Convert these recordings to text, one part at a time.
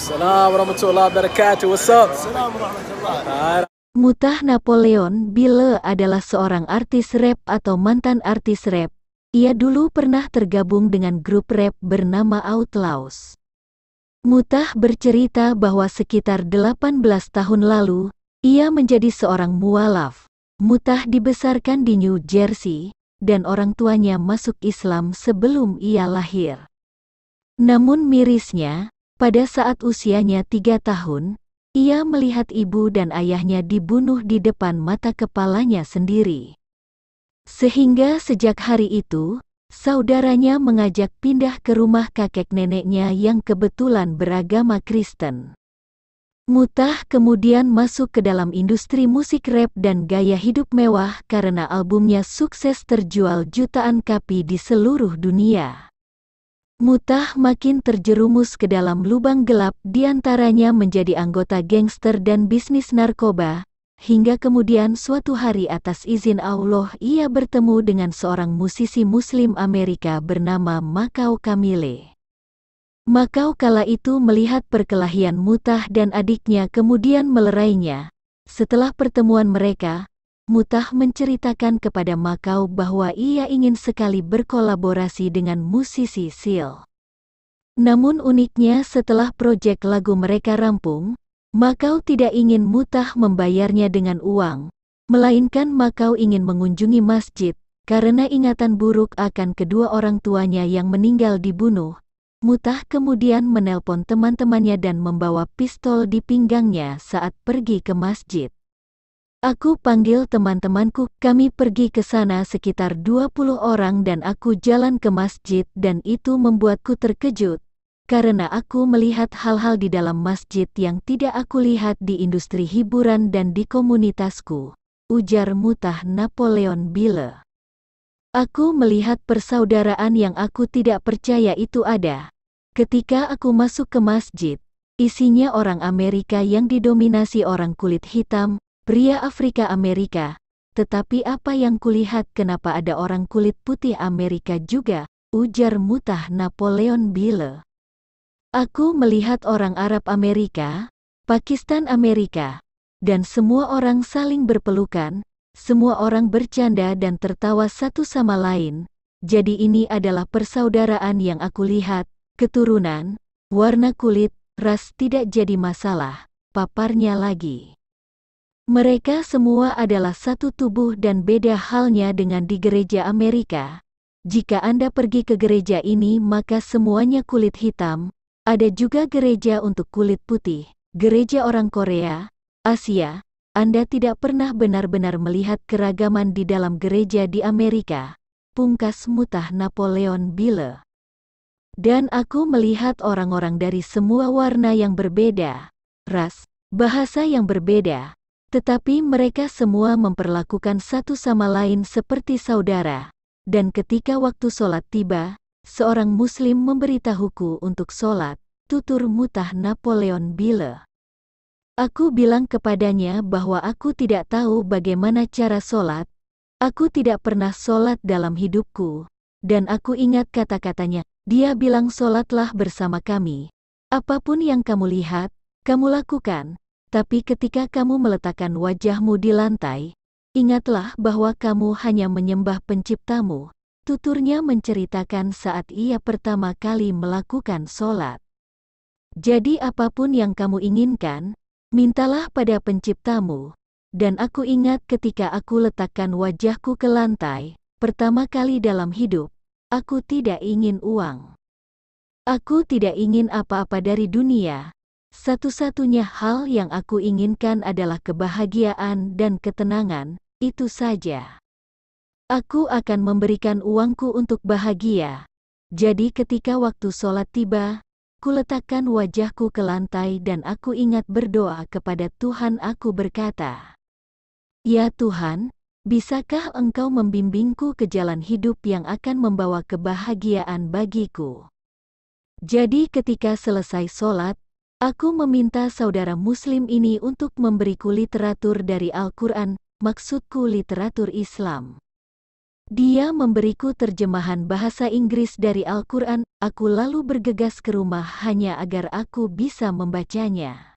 Assalamualaikum warahmatullahi wabarakatuh. What's up? Mutah Napoleon Bile adalah seorang artis rap atau mantan artis rap. Ia dulu pernah tergabung dengan grup rap bernama Outlaws. Mutah bercerita bahwa sekitar 18 tahun lalu, ia menjadi seorang mualaf. Mutah dibesarkan di New Jersey, dan orang tuanya masuk Islam sebelum ia lahir. Namun mirisnya, pada saat usianya tiga tahun, ia melihat ibu dan ayahnya dibunuh di depan mata kepalanya sendiri. Sehingga sejak hari itu, saudaranya mengajak pindah ke rumah kakek neneknya yang kebetulan beragama Kristen. Mutah kemudian masuk ke dalam industri musik rap dan gaya hidup mewah karena albumnya sukses terjual jutaan kapi di seluruh dunia. Mutah makin terjerumus ke dalam lubang gelap di antaranya menjadi anggota gangster dan bisnis narkoba, hingga kemudian suatu hari atas izin Allah ia bertemu dengan seorang musisi muslim Amerika bernama Makau Kamile. Makau kala itu melihat perkelahian Mutah dan adiknya kemudian melerainya. Setelah pertemuan mereka, Mutah menceritakan kepada Makau bahwa ia ingin sekali berkolaborasi dengan musisi Seal. Namun uniknya setelah proyek lagu mereka rampung, Makau tidak ingin Mutah membayarnya dengan uang, melainkan Makau ingin mengunjungi masjid, karena ingatan buruk akan kedua orang tuanya yang meninggal dibunuh. Mutah kemudian menelpon teman-temannya dan membawa pistol di pinggangnya saat pergi ke masjid. Aku panggil teman-temanku, kami pergi ke sana sekitar 20 orang dan aku jalan ke masjid dan itu membuatku terkejut. Karena aku melihat hal-hal di dalam masjid yang tidak aku lihat di industri hiburan dan di komunitasku. Ujar Mutah Napoleon Bille. Aku melihat persaudaraan yang aku tidak percaya itu ada. Ketika aku masuk ke masjid, isinya orang Amerika yang didominasi orang kulit hitam, pria Afrika Amerika, tetapi apa yang kulihat kenapa ada orang kulit putih Amerika juga, ujar Mutah Napoleon Bille. Aku melihat orang Arab Amerika, Pakistan Amerika, dan semua orang saling berpelukan, semua orang bercanda dan tertawa satu sama lain, jadi ini adalah persaudaraan yang aku lihat, keturunan, warna kulit, ras tidak jadi masalah, paparnya lagi. Mereka semua adalah satu tubuh dan beda halnya dengan di gereja Amerika. Jika Anda pergi ke gereja ini maka semuanya kulit hitam, ada juga gereja untuk kulit putih, gereja orang Korea, Asia, Anda tidak pernah benar-benar melihat keragaman di dalam gereja di Amerika. Pungkas mutah Napoleon Bille. Dan aku melihat orang-orang dari semua warna yang berbeda, ras, bahasa yang berbeda, tetapi mereka semua memperlakukan satu sama lain seperti saudara. Dan ketika waktu sholat tiba, seorang muslim memberitahuku untuk sholat, tutur mutah Napoleon Bille. Aku bilang kepadanya bahwa aku tidak tahu bagaimana cara sholat, aku tidak pernah sholat dalam hidupku, dan aku ingat kata-katanya, dia bilang sholatlah bersama kami. Apa pun yang kamu lihat, kamu lakukan, tapi ketika kamu meletakkan wajahmu di lantai, ingatlah bahwa kamu hanya menyembah penciptamu. Tuturnya menceritakan saat ia pertama kali melakukan sholat. Jadi apa pun yang kamu inginkan, mintalah pada penciptamu. Dan aku ingat ketika aku letakkan wajahku ke lantai, pertama kali dalam hidup, aku tidak ingin uang. Aku tidak ingin apa-apa dari dunia, satu-satunya hal yang aku inginkan adalah kebahagiaan dan ketenangan, itu saja. Aku akan memberikan uangku untuk bahagia. Jadi ketika waktu sholat tiba, kuletakkan wajahku ke lantai dan aku ingat berdoa kepada Tuhan aku berkata, Ya Tuhan, bisakah Engkau membimbingku ke jalan hidup yang akan membawa kebahagiaan bagiku? Jadi ketika selesai sholat, Aku meminta saudara muslim ini untuk memberiku literatur dari Al-Quran, maksudku literatur Islam. Dia memberiku terjemahan bahasa Inggris dari Al-Quran, aku lalu bergegas ke rumah hanya agar aku bisa membacanya.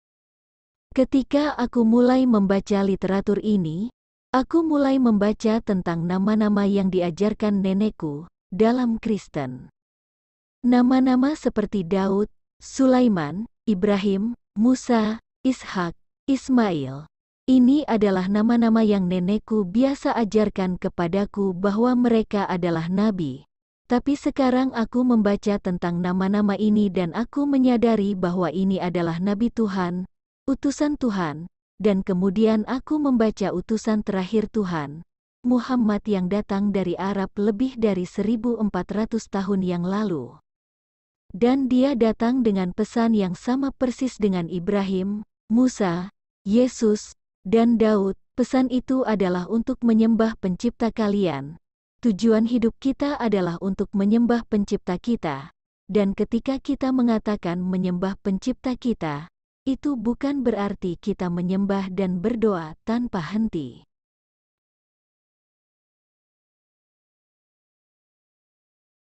Ketika aku mulai membaca literatur ini, aku mulai membaca tentang nama-nama yang diajarkan nenekku dalam Kristen. Nama-nama seperti Daud, Sulaiman, Ibrahim, Musa, Ishak, Ismail. Ini adalah nama-nama yang nenekku biasa ajarkan kepadaku bahwa mereka adalah nabi. Tapi sekarang aku membaca tentang nama-nama ini dan aku menyadari bahwa ini adalah nabi Tuhan, utusan Tuhan, dan kemudian aku membaca utusan terakhir Tuhan, Muhammad yang datang dari Arab lebih dari 1400 tahun yang lalu. Dan dia datang dengan pesan yang sama persis dengan Ibrahim, Musa, Yesus, dan Daud, pesan itu adalah untuk menyembah pencipta kalian. Tujuan hidup kita adalah untuk menyembah pencipta kita. Dan ketika kita mengatakan menyembah pencipta kita, itu bukan berarti kita menyembah dan berdoa tanpa henti.